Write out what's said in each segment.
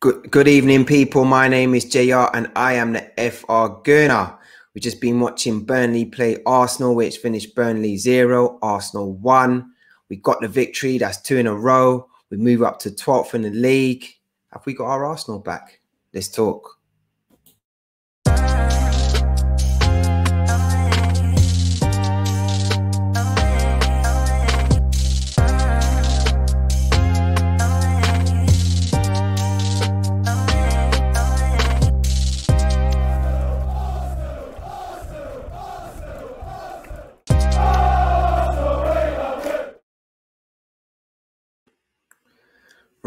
Good, good evening, people. My name is JR and I am the FR Gooner. We've just been watching Burnley play Arsenal, which finished Burnley 0, Arsenal 1. We got the victory. That's two in a row. We move up to 12th in the league. Have we got our Arsenal back? Let's talk.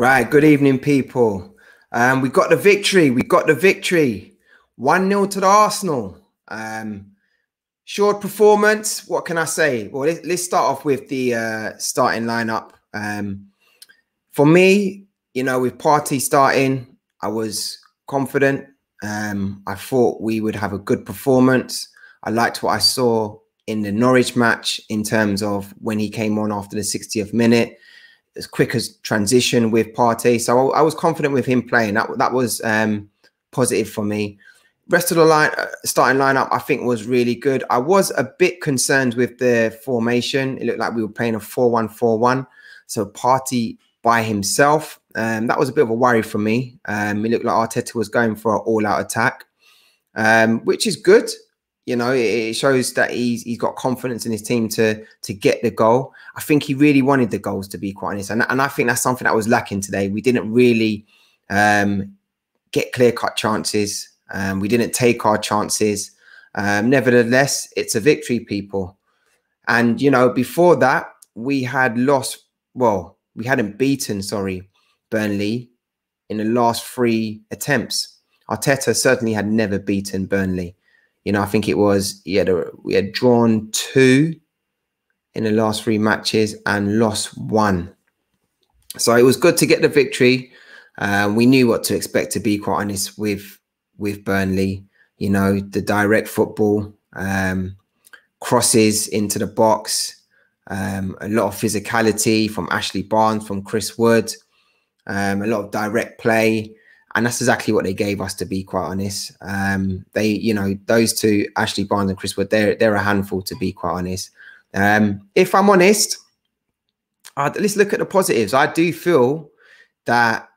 Right. Good evening, people. Um, we got the victory. We got the victory. 1 0 to the Arsenal. Um, short performance. What can I say? Well, let's, let's start off with the uh, starting lineup. Um, for me, you know, with Partey starting, I was confident. Um, I thought we would have a good performance. I liked what I saw in the Norwich match in terms of when he came on after the 60th minute as quick as transition with Partey. So I, I was confident with him playing. That that was um, positive for me. Rest of the line, uh, starting lineup, I think was really good. I was a bit concerned with the formation. It looked like we were playing a 4-1-4-1. So Partey by himself. Um, that was a bit of a worry for me. Um, it looked like Arteta was going for an all-out attack, um, which is good you know, it, shows that he's he's got confidence in his team to to get the goal. I think he really wanted the goals, to be quite honest, and and I think that's something that was lacking today. We didn't really um, get clear cut chances. Um, we didn't take our chances. Um, nevertheless, it's a victory, people. And you know, before that, we had lost. Well, we hadn't beaten. Sorry, Burnley in the last three attempts. Arteta certainly had never beaten Burnley. You know, I think it was he had a, we had drawn two in the last three matches and lost one. So it was good to get the victory. Uh, we knew what to expect, to be quite honest, with with Burnley. You know, the direct football, um, crosses into the box, um, a lot of physicality from Ashley Barnes, from Chris Wood, um, a lot of direct play and that's exactly what they gave us to be quite honest. Um, they you know those two ashley barnes and chris wood they're they're a handful to be quite honest. Um, if i'm honest uh, let's look at the positives. I do feel that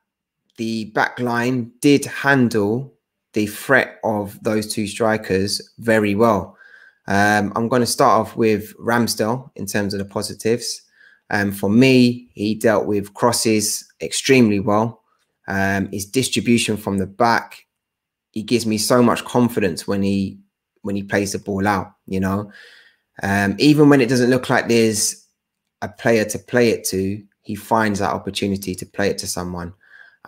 the back line did handle the threat of those two strikers very well. Um, i'm going to start off with ramsdale in terms of the positives. Um, for me he dealt with crosses extremely well um, his distribution from the back, he gives me so much confidence when he when he plays the ball out. You know, um, even when it doesn't look like there's a player to play it to, he finds that opportunity to play it to someone,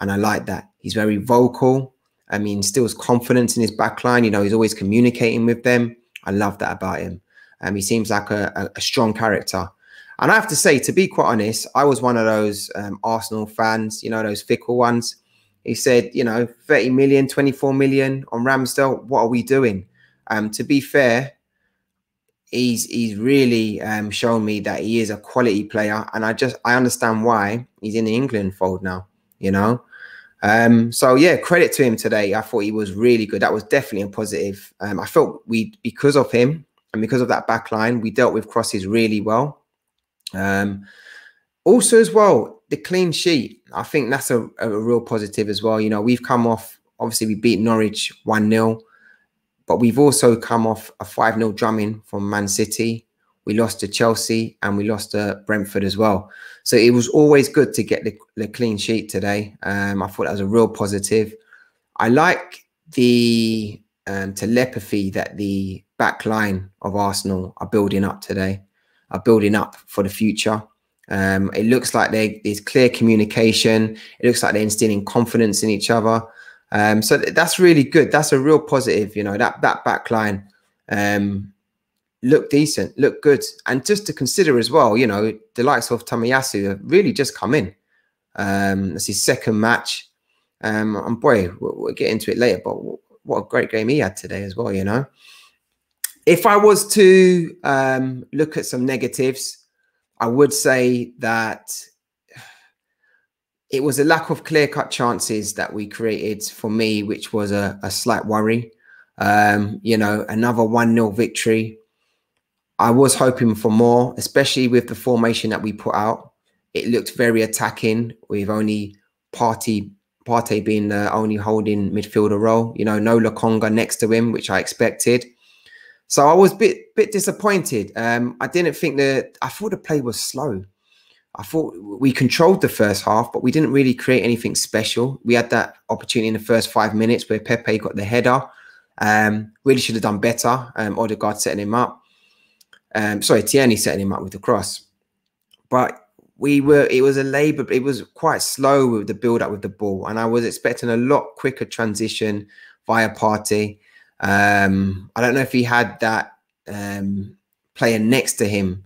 and I like that. He's very vocal. I mean, instills confidence in his backline. You know, he's always communicating with them. I love that about him. Um, he seems like a, a, a strong character. And I have to say, to be quite honest, I was one of those um, Arsenal fans, you know, those fickle ones. He said, you know, 30 million, 24 million on Ramsdale. What are we doing? Um, to be fair, he's he's really um, shown me that he is a quality player, and I just I understand why he's in the England fold now. You know, um, so yeah, credit to him today. I thought he was really good. That was definitely a positive. Um, I felt we because of him and because of that back line, we dealt with crosses really well. Um, also, as well, the clean sheet. I think that's a, a real positive as well. You know, we've come off, obviously, we beat Norwich 1 0, but we've also come off a 5 0 drumming from Man City. We lost to Chelsea and we lost to Brentford as well. So it was always good to get the, the clean sheet today. Um, I thought that was a real positive. I like the um, telepathy that the back line of Arsenal are building up today are building up for the future. Um, it looks like there's clear communication. It looks like they're instilling confidence in each other. Um, so th that's really good. That's a real positive. You know that that back line um, look decent, look good, and just to consider as well. You know the likes of Tomiyasu have really just come in. Um, that's his second match. Um, and boy, we'll, we'll get into it later. But what a great game he had today as well. You know if I was to um, look at some negatives, I would say that it was a lack of clear cut chances that we created for me, which was a, a slight worry. Um, you know, another 1 0 victory. I was hoping for more, especially with the formation that we put out. It looked very attacking with only party Partey being the only holding midfielder role. You know, no Lokonga next to him, which I expected. So I was a bit bit disappointed. Um, I didn't think that I thought the play was slow. I thought we controlled the first half, but we didn't really create anything special. We had that opportunity in the first five minutes where Pepe got the header. Um, really should have done better. Um, Odegaard setting him up. Um, sorry, Tierney setting him up with the cross. But we were, it was a labour, it was quite slow with the build up with the ball. And I was expecting a lot quicker transition via Partey. Um, I don't know if he had that um, player next to him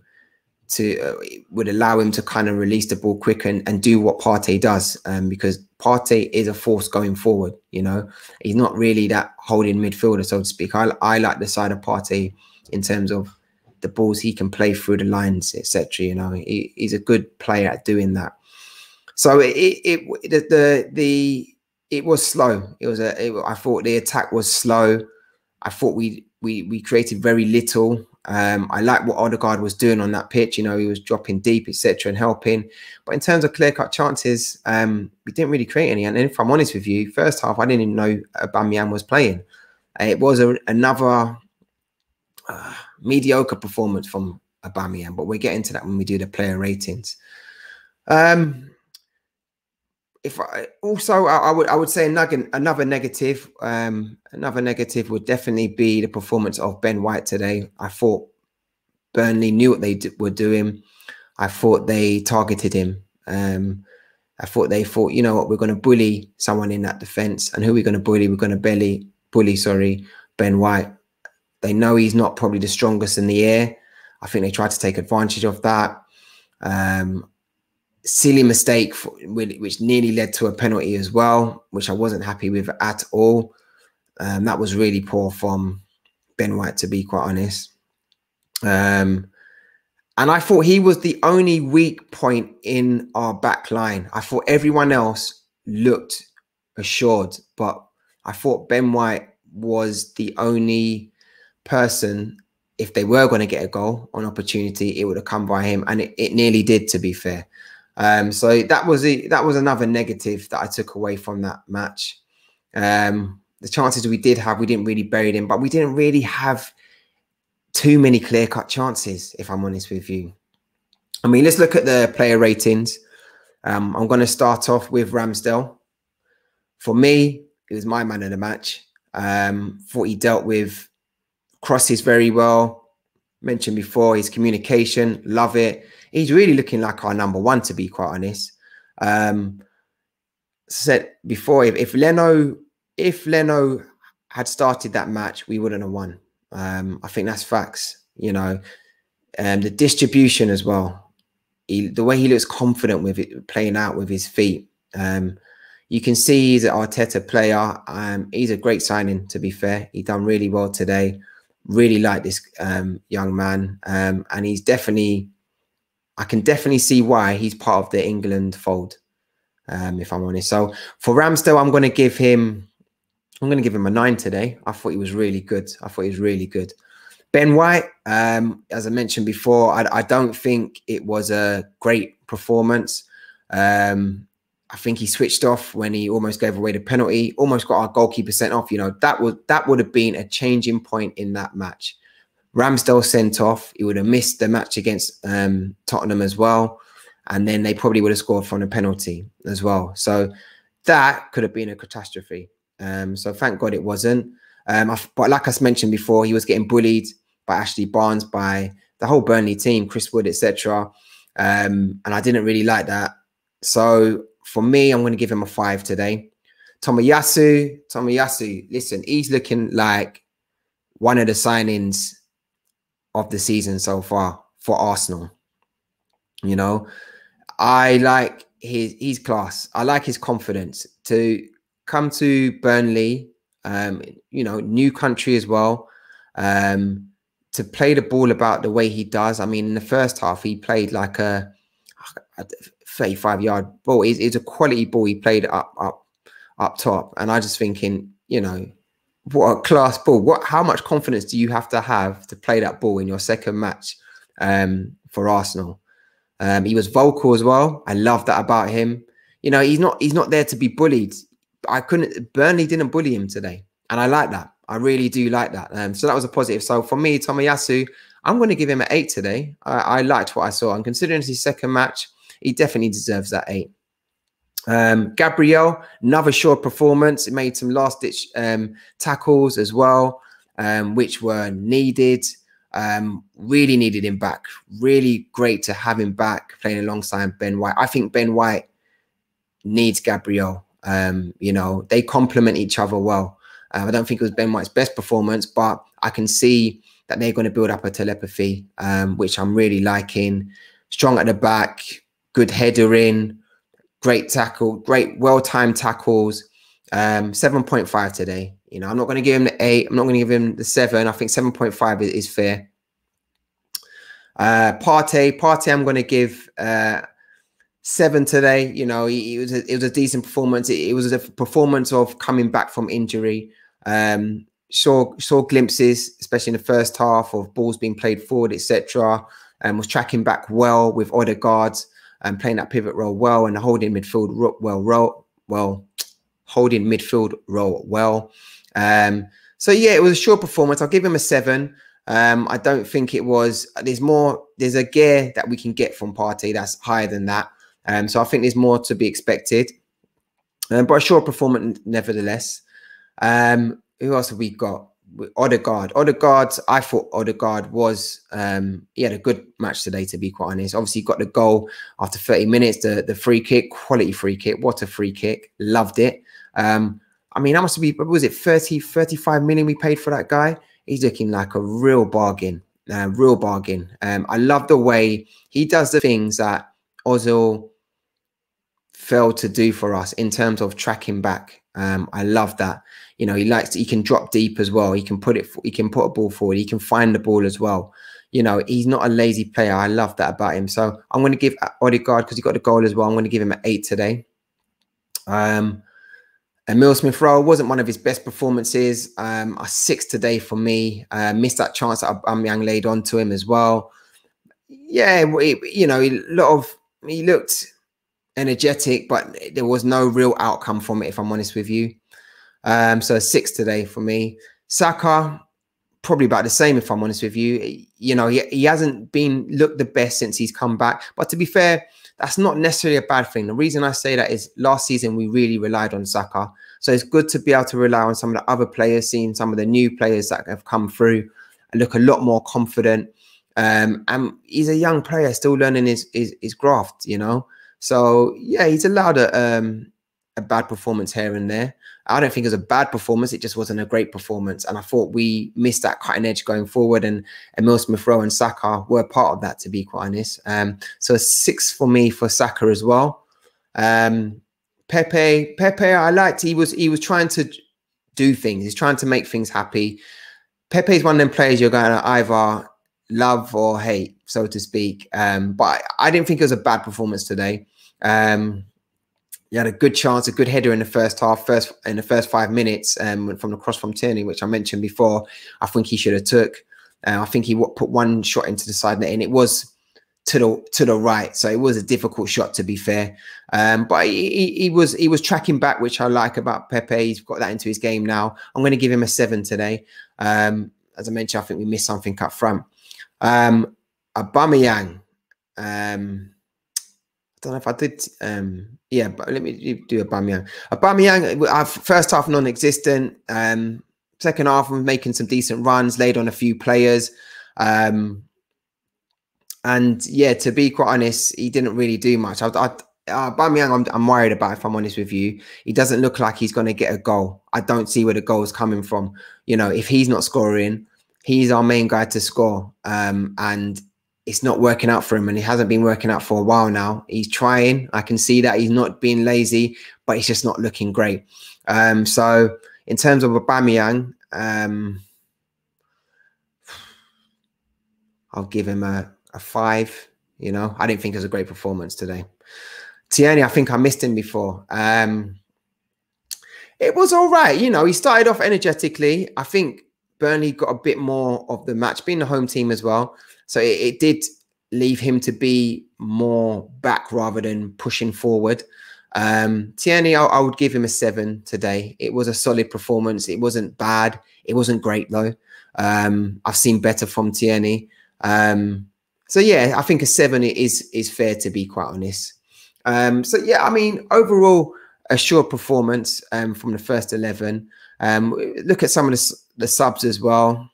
to uh, would allow him to kind of release the ball quicker and, and do what Partey does um, because Partey is a force going forward. You know, he's not really that holding midfielder, so to speak. I, I like the side of Partey in terms of the balls he can play through the lines, etc. You know, he, he's a good player at doing that. So it, it, it the, the the it was slow. It was a. It, I thought the attack was slow. I thought we we we created very little. Um, I like what Odegaard was doing on that pitch. You know, he was dropping deep, etc., and helping. But in terms of clear cut chances, um, we didn't really create any. And if I'm honest with you, first half I didn't even know Aubameyang was playing. It was a, another uh, mediocre performance from Aubameyang, but we'll get into that when we do the player ratings. Um, if I also I, I, would I would say another another negative um another negative would definitely be the performance of Ben White today. I thought Burnley knew what they were doing. I thought they targeted him. Um, I thought they thought, you know what, we're going to bully someone in that defense, and who are we going to bully? We're going to belly bully, sorry, Ben White. They know he's not probably the strongest in the air. I think they tried to take advantage of that. Um, silly mistake for, which nearly led to a penalty as well, which I wasn't happy with at all. Um, that was really poor from Ben White, to be quite honest. Um, and I thought he was the only weak point in our back line. I thought everyone else looked assured, but I thought Ben White was the only person. If they were going to get a goal on opportunity, it would have come by him, and it, it nearly did. To be fair, um, so that was a, that was another negative that I took away from that match. Um, the chances we did have, we didn't really bury them, but we didn't really have too many clear cut chances. If I'm honest with you, I mean, let's look at the player ratings. Um, I'm going to start off with Ramsdale. For me, it was my man of the match. Um, thought he dealt with crosses very well. Mentioned before his communication, love it he's really looking like our number one, to be quite honest. Um, said before, if, if Leno, if Leno had started that match, we wouldn't have won. Um, I think that's facts. You know, um, the distribution as well. He, the way he looks confident with it, playing out with his feet. Um, you can see he's an Arteta player. Um, he's a great signing, to be fair. He done really well today. Really like this um, young man, um, and he's definitely I can definitely see why he's part of the England fold. Um, if I'm honest. So for Ramsdale, I'm going to give him, I'm going to give him a nine today. I thought he was really good. I thought he was really good. Ben White, um, as I mentioned before, I, I, don't think it was a great performance. Um, I think he switched off when he almost gave away the penalty, almost got our goalkeeper sent off. You know, that would that would have been a changing point in that match. Ramsdale sent off. He would have missed the match against um, Tottenham as well. And then they probably would have scored from a penalty as well. So that could have been a catastrophe. Um, so thank God it wasn't. Um, but like I mentioned before, he was getting bullied by Ashley Barnes, by the whole Burnley team, Chris Wood, etc. Um, and I didn't really like that. So for me, I'm going to give him a five today. Tomiyasu, Tomiyasu, listen, he's looking like one of the signings of the season so far for Arsenal. You know, I like his his class. I like his confidence to come to Burnley. Um, you know, new country as well. Um, to play the ball about the way he does. I mean, in the first half, he played like a 35 yard ball. It's, it's a quality ball. He played up, up, up top. And I just thinking, you know, what a class ball. What, how much confidence do you have to have to play that ball in your second match um, for Arsenal? Um, he was vocal as well. I love that about him. You know, he's not he's not there to be bullied. I couldn't. Burnley didn't bully him today, and I like that. I really do like that. Um, so that was a positive. So for me, Tomiyasu, I'm going to give him an eight today. I, I liked what I saw, and considering his second match, he definitely deserves that eight. Um, Gabriel, another short performance. It made some last ditch um, tackles as well, um, which were needed. Um, really needed him back. Really great to have him back playing alongside Ben White. I think Ben White needs Gabriel. Um, you know, they complement each other well. Uh, I don't think it was Ben White's best performance, but I can see that they're going to build up a telepathy, um, which I'm really liking. Strong at the back, good header in, great tackle, great well-timed tackles. Um, 7.5 today. You know, I'm not going to give him the eight. I'm not going to give him the seven. I think 7.5 is, is fair. Uh, Partey, Partey, I'm going to give uh, seven today. You know, it, was a, it was a decent performance. It, it, was a performance of coming back from injury. Um, saw saw glimpses, especially in the first half, of balls being played forward, etc. And was tracking back well with Odegaard and playing that pivot role well and holding midfield well, well, well, holding midfield role well. Um, so yeah, it was a short performance. I'll give him a seven. Um, I don't think it was. There's more. There's a gear that we can get from Partey that's higher than that. Um, so I think there's more to be expected. Um, but a short performance nevertheless. Um, who else have we got? Odegaard. Odegaard, I thought Odegaard was um he had a good match today, to be quite honest. Obviously, got the goal after 30 minutes, the, the free kick, quality free kick. What a free kick. Loved it. Um, I mean, how much be was it 30, 35 million we paid for that guy? He's looking like a real bargain. Uh, real bargain. Um, I love the way he does the things that Ozil failed to do for us in terms of tracking back. Um, I love that. You know, he likes he can drop deep as well. He can put it, he can put a ball forward. He can find the ball as well. You know, he's not a lazy player. I love that about him. So I'm going to give Odegaard because he got the goal as well. I'm going to give him an eight today. Um, Emile Smith Rowe wasn't one of his best performances. Um, a six today for me. Uh, missed that chance that Aubameyang laid on to him as well. Yeah, you know, a lot of he looked energetic, but there was no real outcome from it. If I'm honest with you, um, so six today for me. Saka, probably about the same if I'm honest with you. You know, he, he hasn't been looked the best since he's come back. But to be fair, that's not necessarily a bad thing. The reason I say that is last season we really relied on Saka. So it's good to be able to rely on some of the other players, seeing some of the new players that have come through and look a lot more confident. Um, and he's a young player still learning his, his, his graft, you know. So yeah, he's allowed a um, a bad performance here and there. I don't think it was a bad performance. It just wasn't a great performance. And I thought we missed that cutting edge going forward. And Emile Smith Rowe and Saka were part of that, to be quite honest. Um, so six for me for Saka as well. Um, Pepe, Pepe, I liked. He was he was trying to do things. He's trying to make things happy. Pepe is one of them players you're going to either love or hate, so to speak. Um, but I, I, didn't think it was a bad performance today. Um, he had a good chance, a good header in the first half, first in the first five minutes um, from the cross from Tierney, which I mentioned before. I think he should have took. Uh, I think he put one shot into the side net, and it was to the to the right, so it was a difficult shot to be fair. Um, but he, he, was he was tracking back, which I like about Pepe. He's got that into his game now. I'm going to give him a seven today. Um, as I mentioned, I think we missed something up front. Um, Aubameyang. Um, don't know if I did. Um, yeah, but let me do Aubameyang. Aubameyang, our first half non-existent. Um, second half, I'm making some decent runs, laid on a few players. Um, and yeah, to be quite honest, he didn't really do much. I, I, uh, Aubameyang, I'm, I'm worried about. If I'm honest with you, he doesn't look like he's going to get a goal. I don't see where the goal is coming from. You know, if he's not scoring, he's our main guy to score. Um, and it's not working out for him and he hasn't been working out for a while now. He's trying. I can see that he's not being lazy, but he's just not looking great. Um, so in terms of Aubameyang, um, I'll give him a, a five. You know, I didn't think it was a great performance today. Tierney, I think I missed him before. Um, it was all right. You know, he started off energetically. I think Burnley got a bit more of the match, being the home team as well. So it, it did leave him to be more back rather than pushing forward. Um, Tierney, I, I, would give him a seven today. It was a solid performance. It wasn't bad. It wasn't great though. Um, I've seen better from Tierney. Um, so yeah, I think a seven is is fair to be quite honest. Um, so yeah, I mean overall a sure performance um, from the first eleven. Um, look at some of the, the subs as well.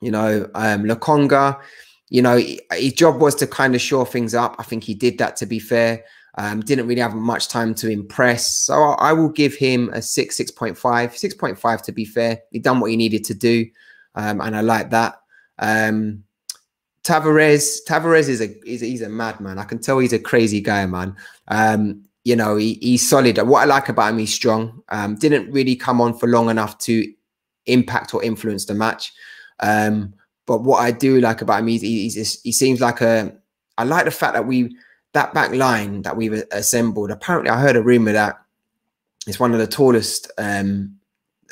You know, um, Lokonga, you know, his job was to kind of shore things up. I think he did that to be fair. Um, didn't really have much time to impress. So I, I will give him a 6, 6.5. 6.5 to be fair. He done what he needed to do. Um, and I like that. Um, Tavares, Tavares is a he's, a he's a madman. I can tell he's a crazy guy, man. Um, you know, he, he's solid. What I like about him, he's strong. Um, didn't really come on for long enough to impact or influence the match. Um, but what I do like about him, he's, he seems like a. I like the fact that we that back line that we've assembled. Apparently, I heard a rumor that it's one of the tallest um,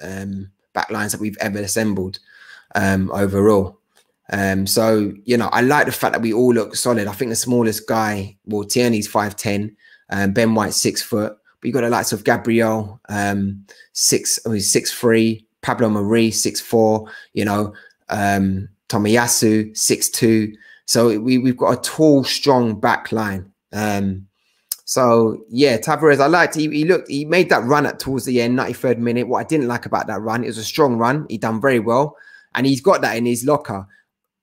um, back lines that we've ever assembled um, overall. Um, so you know, I like the fact that we all look solid. I think the smallest guy, well, Tierney's five ten, um, Ben White six foot, but you got the likes of Gabriel, um, six, oh, he's six three, Pablo Marí, six four, you know, um, Tomiyasu six two. So we we've got a tall, strong back line. Um, so yeah, Tavares, I liked. He, he looked. He made that run at towards the end, 93rd minute. What I didn't like about that run, it was a strong run. He done very well, and he's got that in his locker.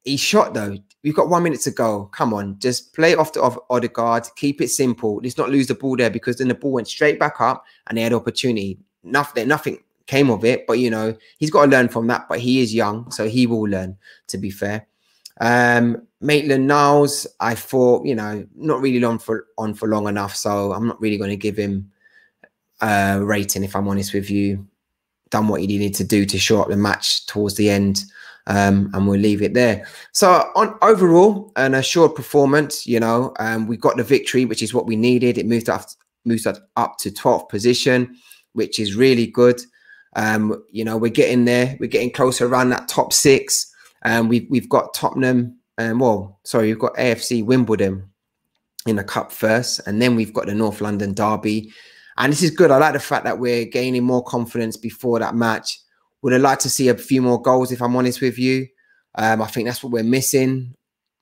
He shot though. We've got one minute to go. Come on, just play off the off Odegaard. Keep it simple. Let's not lose the ball there because then the ball went straight back up and they had opportunity. Nothing, nothing came of it. But you know, he's got to learn from that. But he is young, so he will learn. To be fair, um, Maitland Niles, I thought, you know, not really on for on for long enough, so I'm not really going to give him a rating if I'm honest with you. Done what he needed to do to show up the match towards the end, um, and we'll leave it there. So on overall, an assured performance. You know, um, we got the victory, which is what we needed. It moved up, moves us up to 12th position, which is really good. Um, you know, we're getting there. We're getting closer around that top six. Um, we've we've got Tottenham, um, well, sorry, we've got AFC Wimbledon in the cup first, and then we've got the North London Derby. And this is good. I like the fact that we're gaining more confidence before that match. Would have liked to see a few more goals, if I'm honest with you. Um, I think that's what we're missing.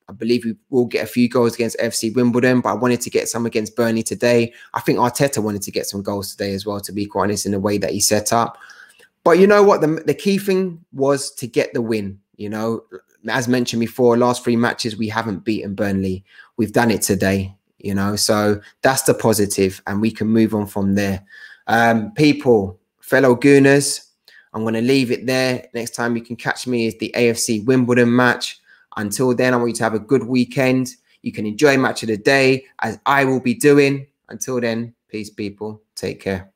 I believe we will get a few goals against FC Wimbledon, but I wanted to get some against Burnley today. I think Arteta wanted to get some goals today as well, to be quite honest, in the way that he set up. But you know what? The, the key thing was to get the win. You know, as mentioned before, last three matches we haven't beaten Burnley. We've done it today. You know, so that's the positive, and we can move on from there. Um, people, fellow Gooners, I'm going to leave it there. Next time you can catch me is the AFC Wimbledon match. Until then, I want you to have a good weekend. You can enjoy match of the day as I will be doing. Until then, peace, people. Take care.